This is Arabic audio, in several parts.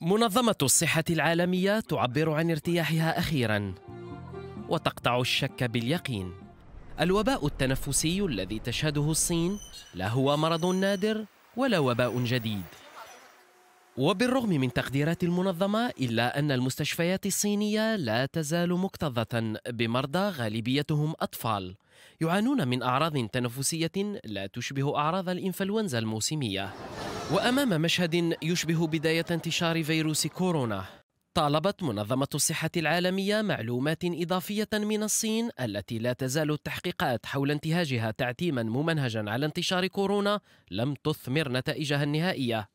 منظمة الصحة العالمية تعبر عن ارتياحها أخيراً وتقطع الشك باليقين. الوباء التنفسي الذي تشهده الصين لا هو مرض نادر ولا وباء جديد. وبالرغم من تقديرات المنظمة إلا أن المستشفيات الصينية لا تزال مكتظة بمرضى غالبيتهم أطفال يعانون من أعراض تنفسية لا تشبه أعراض الإنفلونزا الموسمية. وأمام مشهد يشبه بداية انتشار فيروس كورونا طالبت منظمة الصحة العالمية معلومات إضافية من الصين التي لا تزال التحقيقات حول انتهاجها تعتيما ممنهجا على انتشار كورونا لم تثمر نتائجها النهائية.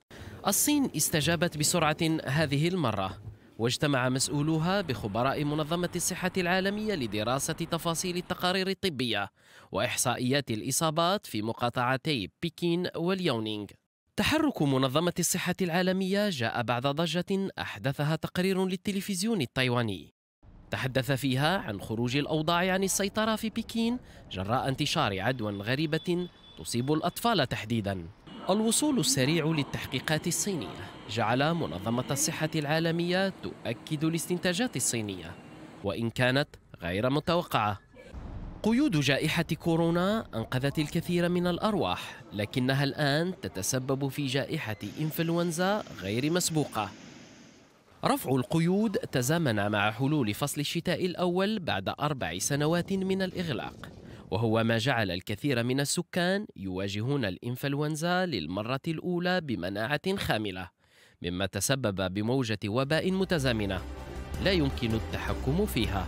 الصين استجابت بسرعة هذه المرة واجتمع مسؤولوها بخبراء منظمة الصحة العالمية لدراسة تفاصيل التقارير الطبية وإحصائيات الإصابات في مقاطعتي بكين واليونينغ. تحرك منظمة الصحة العالمية جاء بعد ضجة أحدثها تقرير للتلفزيون التايواني. تحدث فيها عن خروج الأوضاع عن السيطرة في بكين جراء انتشار عدوى غريبة تصيب الأطفال تحديداً. الوصول السريع للتحقيقات الصينية جعل منظمة الصحة العالمية تؤكد الاستنتاجات الصينية وإن كانت غير متوقعة. قيود جائحة كورونا أنقذت الكثير من الأرواح لكنها الآن تتسبب في جائحة إنفلونزا غير مسبوقة. رفع القيود تزامن مع حلول فصل الشتاء الأول بعد أربع سنوات من الإغلاق وهو ما جعل الكثير من السكان يواجهون الإنفلونزا للمرة الأولى بمناعة خاملة مما تسبب بموجة وباء متزامنة لا يمكن التحكم فيها.